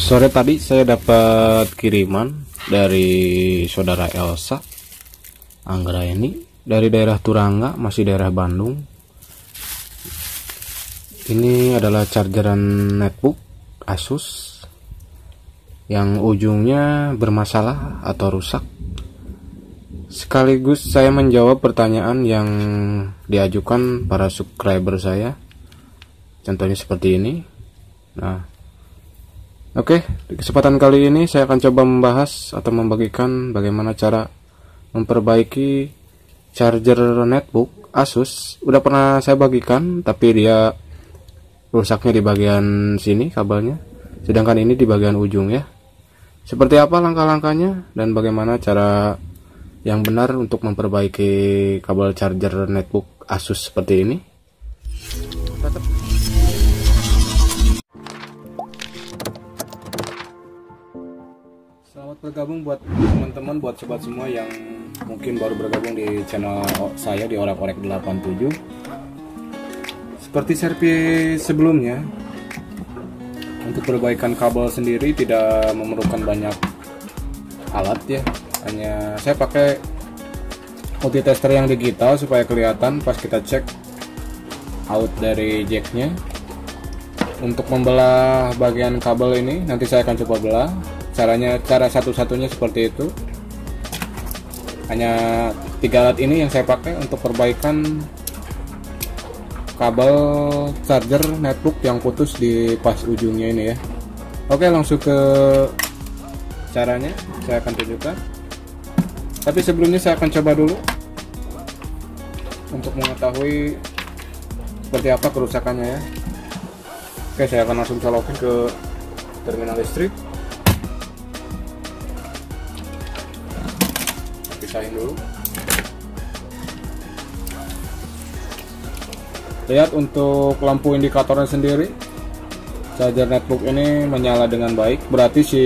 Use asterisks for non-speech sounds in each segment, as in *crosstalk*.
Sore tadi saya dapat kiriman dari saudara Elsa Anggra ini dari daerah Turangga, masih daerah Bandung. Ini adalah chargeran netbook Asus yang ujungnya bermasalah atau rusak. Sekaligus saya menjawab pertanyaan yang diajukan para subscriber saya. Contohnya seperti ini. Nah, Oke, di kesempatan kali ini saya akan coba membahas atau membagikan bagaimana cara memperbaiki charger netbook Asus. Udah pernah saya bagikan, tapi dia rusaknya di bagian sini kabelnya. Sedangkan ini di bagian ujung ya. Seperti apa langkah-langkahnya dan bagaimana cara yang benar untuk memperbaiki kabel charger netbook Asus seperti ini? Tetap bergabung buat teman-teman, buat sobat semua yang mungkin baru bergabung di channel saya di Orek-Orek 87. Seperti servis sebelumnya, untuk perbaikan kabel sendiri tidak memerlukan banyak alat ya. Hanya saya pakai multitester yang digital supaya kelihatan pas kita cek out dari jacknya. Untuk membelah bagian kabel ini nanti saya akan coba belah caranya cara satu-satunya seperti itu. Hanya tiga alat ini yang saya pakai untuk perbaikan kabel charger netbook yang putus di pas ujungnya ini ya. Oke langsung ke caranya. Saya akan tunjukkan. Tapi sebelumnya saya akan coba dulu untuk mengetahui seperti apa kerusakannya ya. Oke saya akan langsung colokin ke terminal listrik lihat untuk lampu indikatornya sendiri. Charger netbook ini menyala dengan baik. Berarti si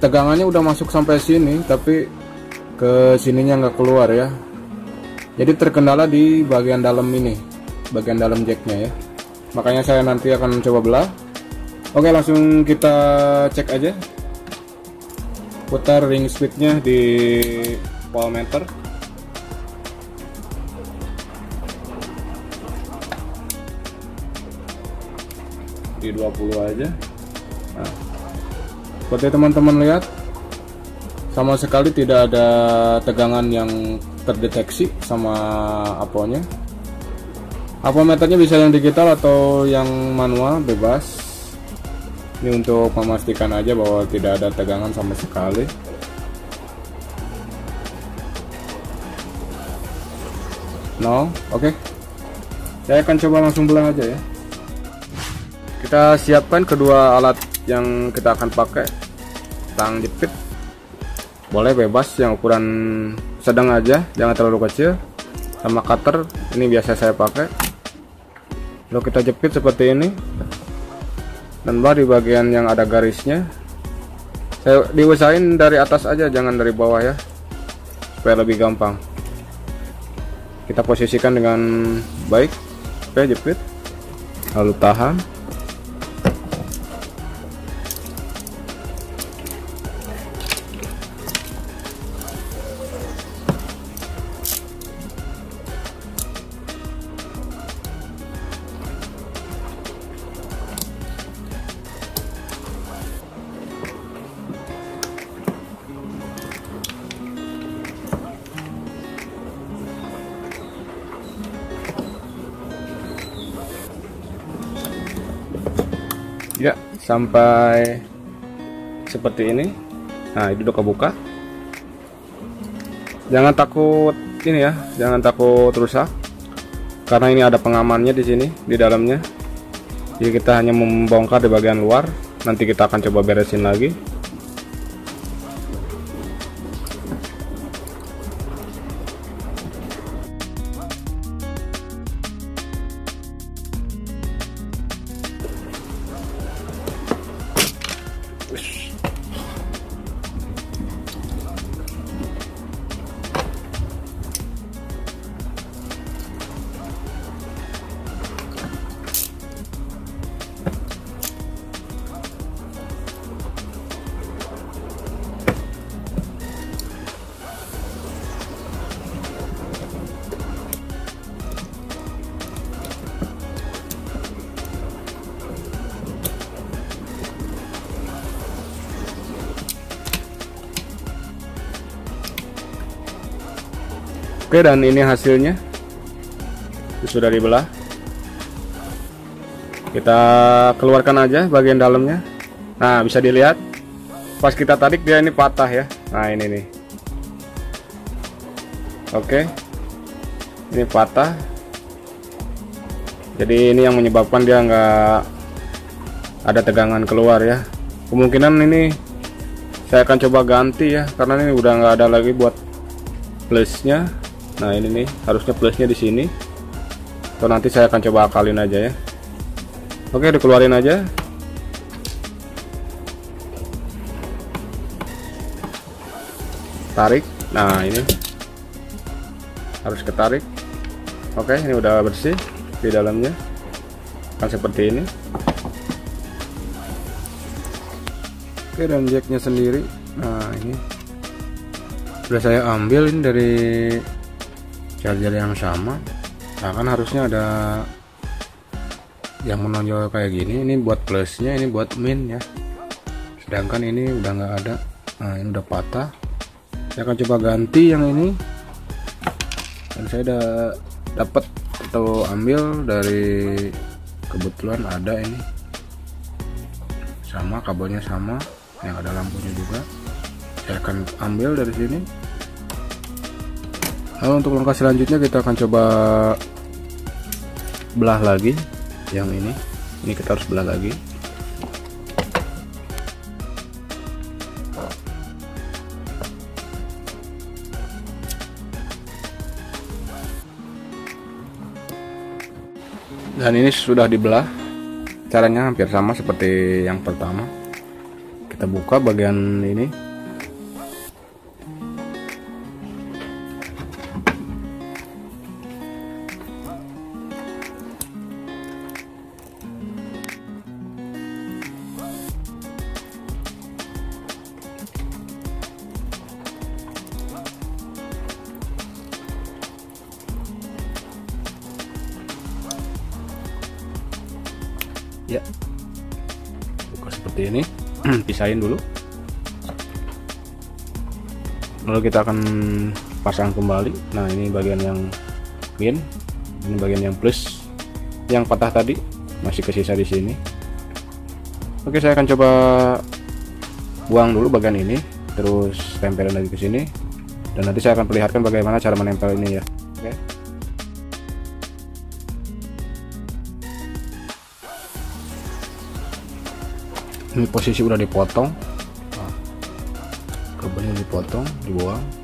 tegangannya udah masuk sampai sini tapi ke sininya nggak keluar ya. Jadi terkendala di bagian dalam ini bagian dalam jacknya ya. Makanya saya nanti akan coba belah. Oke langsung kita cek aja. Putar ring speednya di voltmeter di 20 aja. Nah, seperti teman-teman lihat sama sekali tidak ada tegangan yang terdeteksi sama aponya. Apometernya bisa yang digital atau yang manual bebas. Ini untuk memastikan aja bahwa tidak ada tegangan sama sekali no? Oke. Okay. saya akan coba langsung belah aja ya. Kita siapkan kedua alat yang kita akan pakai. Tang jepit. Boleh bebas yang ukuran sedang aja jangan terlalu kecil. Sama cutter ini biasa saya pakai. Lalu kita jepit seperti ini. Dan bah di bagian yang ada garisnya. Saya diusahain dari atas aja jangan dari bawah ya. Supaya lebih gampang kita posisikan dengan baik. Oke jepit. Lalu tahan sampai seperti ini. Nah itu udah kebuka. Jangan takut ini ya jangan takut rusak. Karena ini ada pengamannya di sini di dalamnya. Jadi kita hanya membongkar di bagian luar. Nanti kita akan coba beresin lagi oke dan ini hasilnya. Sudah dibelah. Kita keluarkan aja bagian dalamnya. Nah bisa dilihat pas kita tarik dia ini patah ya. Nah ini nih. Oke. Ini patah. Jadi ini yang menyebabkan dia nggak ada tegangan keluar ya. Kemungkinan ini saya akan coba ganti ya karena ini udah nggak ada lagi buat plusnya nah ini nih harusnya plusnya di sini. Atau nanti saya akan coba akalin aja ya. Oke dikeluarin aja. Tarik. Nah ini. Harus ketarik. Oke ini udah bersih di dalamnya. Kan seperti ini. Oke dan jacknya sendiri. Nah ini. Sudah saya ambil ini dari charger yang sama. Nah kan harusnya ada yang menonjol kayak gini ini buat plusnya ini buat min ya sedangkan ini udah nggak ada. Nah ini udah patah. Saya akan coba ganti yang ini. Dan saya udah dapat atau ambil dari kebetulan ada ini. Sama kabelnya sama. Yang ada lampunya juga. Saya akan ambil dari sini lalu untuk langkah selanjutnya kita akan coba belah lagi yang ini. Ini kita harus belah lagi. Dan ini sudah dibelah. Caranya hampir sama seperti yang pertama. Kita buka bagian ini seperti ini. *clears throat* Pisahin dulu. Lalu kita akan pasang kembali. Nah ini bagian yang min ini bagian yang plus. Yang patah tadi masih kesisa di sini. Oke saya akan coba buang dulu bagian ini terus tempelin lagi ke sini. Dan nanti saya akan perlihatkan bagaimana cara menempel ini ya ini posisi udah dipotong. Nah, kabelnya dipotong dibuang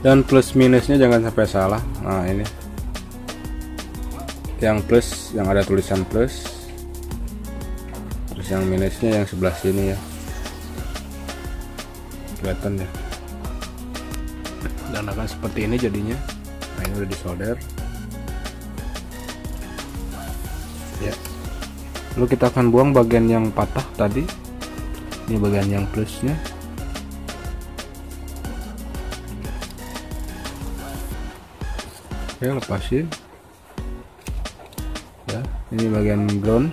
dan plus minusnya jangan sampai salah. Nah ini. Yang plus yang ada tulisan plus. Terus yang minusnya yang sebelah sini ya. Kelihatan ya. Dan akan seperti ini jadinya. Nah ini udah disolder. Ya. Lalu kita akan buang bagian yang patah tadi. Ini bagian yang plusnya oke lepasin. Ya ini bagian ground.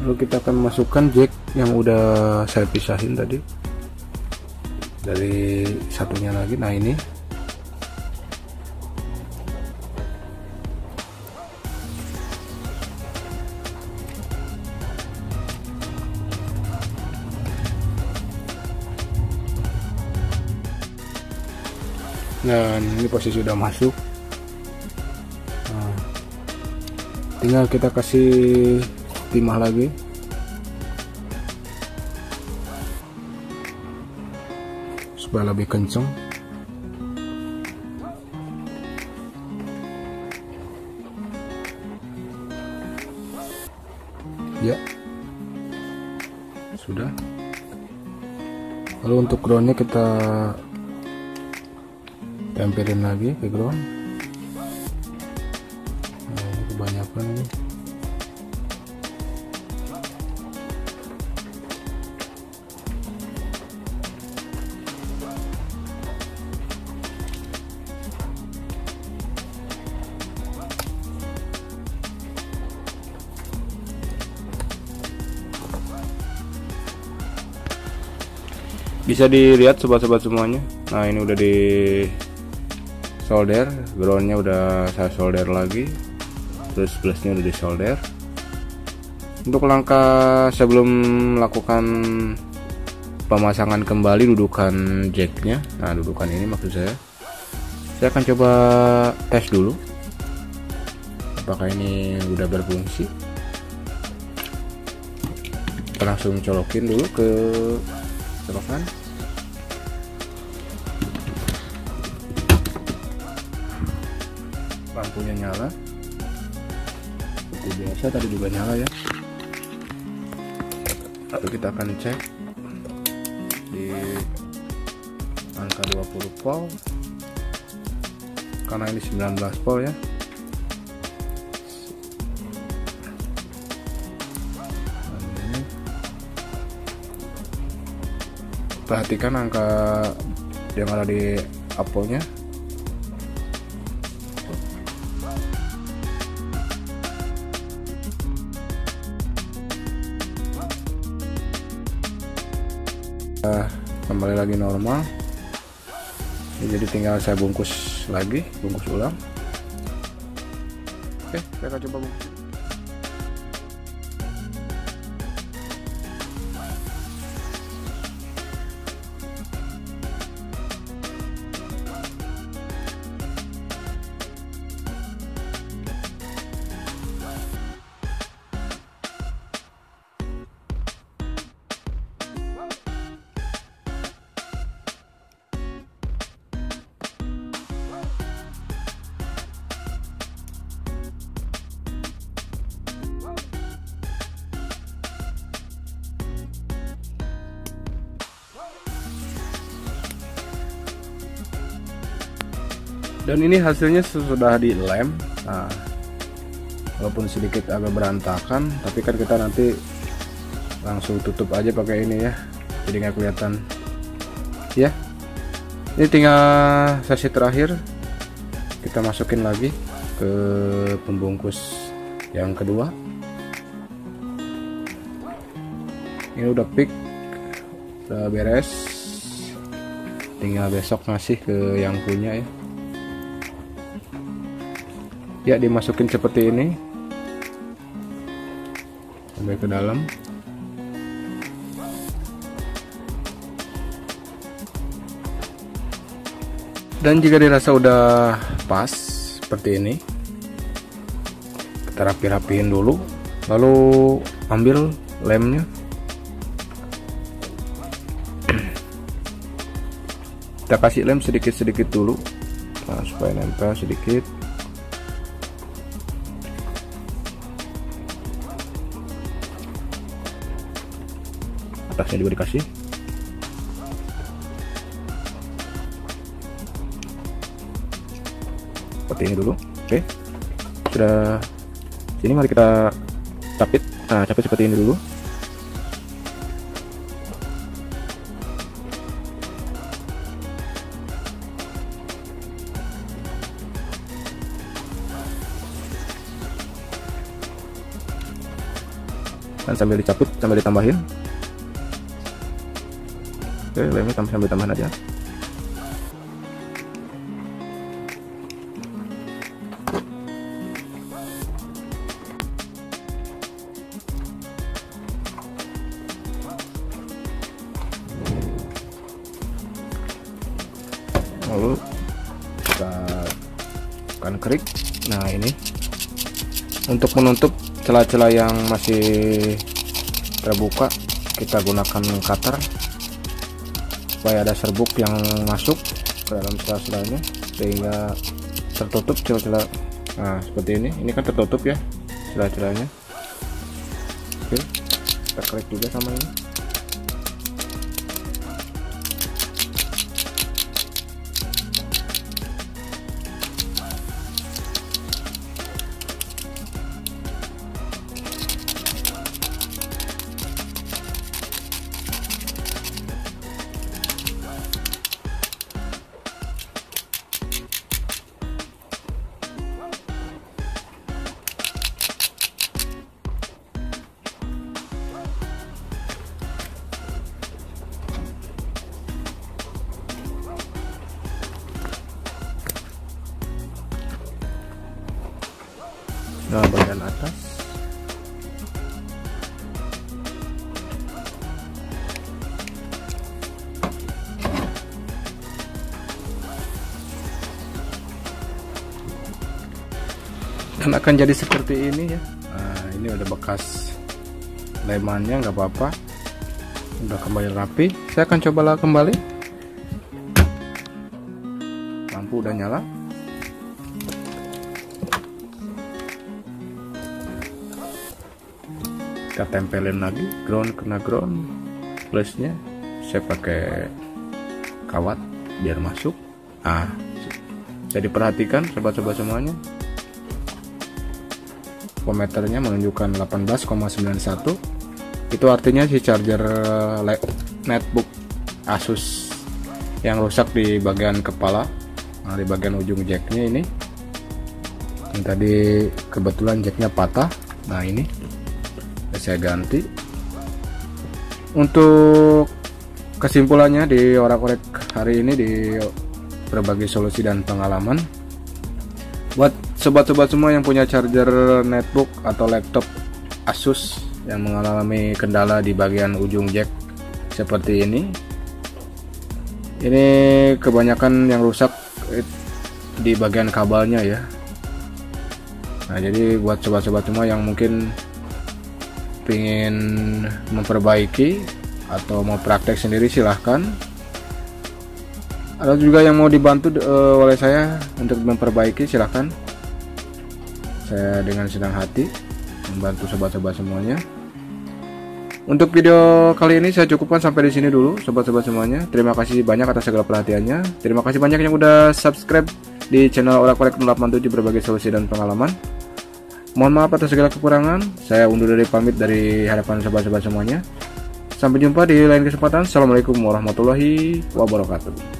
Lalu kita akan masukkan jack yang udah saya pisahin tadi. Dari satunya lagi. Nah ini dan ini posisi sudah masuk. Nah, tinggal kita kasih timah lagi. Supaya lebih kenceng. Ya. Sudah. Lalu untuk groundnya kita tempelin lagi ke ground nah ini kebanyakan nih bisa dilihat sobat-sobat semuanya. Nah ini udah di solder groundnya udah saya solder lagi terus plusnya udah di solder. Untuk langkah sebelum melakukan pemasangan kembali dudukan jacknya nah dudukan ini maksud saya saya akan coba tes dulu apakah ini udah berfungsi. Kita langsung colokin dulu ke colokan lampunya nyala. Seperti biasa tadi juga nyala ya. Lalu kita akan cek di angka 20 volt. Karena ini 19 volt ya. Perhatikan angka yang ada di apelnya uh, kembali lagi normal. Jadi tinggal saya bungkus lagi bungkus ulang. Oke saya akan coba bungkus dan ini hasilnya sudah dilem. Nah, walaupun sedikit agak berantakan tapi kan kita nanti langsung tutup aja pakai ini ya jadi nggak kelihatan. Ya ini tinggal sesi terakhir. Kita masukin lagi ke pembungkus yang kedua. Ini udah pick udah beres. Tinggal besok ngasih ke yang punya ya ya dimasukin seperti ini. Sampai ke dalam. Dan jika dirasa udah pas seperti ini kita rapi-rapiin dulu lalu ambil lemnya. Kita kasih lem sedikit-sedikit dulu nah, supaya nempel sedikit atasnya juga dikasih. Seperti ini dulu. Oke. Sudah. Sini mari kita capit. Nah capit seperti ini dulu. Dan sambil dicapit sambil ditambahin oke lemnya sambil tambahin aja. Lalu kita akan klik nah ini. Untuk menutup celah-celah yang masih terbuka kita gunakan cutter supaya ada serbuk yang masuk ke dalam celah-celahnya sehingga tertutup celah-celah nah seperti ini. Ini kan tertutup ya celah-celahnya oke kita klik juga sama ini nah bagian atas. Dan akan jadi seperti ini ya. Nah ini udah bekas lemannya nggak apa-apa. Udah kembali rapi. Saya akan cobalah kembali. Lampu udah nyala kita tempelin lagi ground kena ground plusnya saya pakai kawat biar masuk. Ah jadi perhatikan sobat-sobat semuanya. Pometernya menunjukkan 18,91 itu artinya si charger netbook Asus yang rusak di bagian kepala nah, di bagian ujung jacknya ini. Yang tadi kebetulan jacknya patah. Nah ini saya ganti. Untuk kesimpulannya di orak-orak hari ini di berbagai solusi dan pengalaman buat sobat-sobat semua yang punya charger netbook atau laptop Asus yang mengalami kendala di bagian ujung jack seperti ini ini kebanyakan yang rusak di bagian kabelnya ya. Nah jadi buat sobat-sobat semua yang mungkin ingin memperbaiki atau mau praktek sendiri silahkan. Ada juga yang mau dibantu uh, oleh saya untuk memperbaiki silahkan. Saya dengan senang hati membantu sobat-sobat semuanya. Untuk video kali ini saya cukupkan sampai di sini dulu sobat-sobat semuanya. Terima kasih banyak atas segala perhatiannya. Terima kasih banyak yang udah subscribe di channel Orak Orak 87 berbagai solusi dan pengalaman Mohon maaf atas segala kekurangan. Saya undur dari pamit dari hadapan sobat-sobat semuanya. Sampai jumpa di lain kesempatan. Assalamualaikum warahmatullahi wabarakatuh.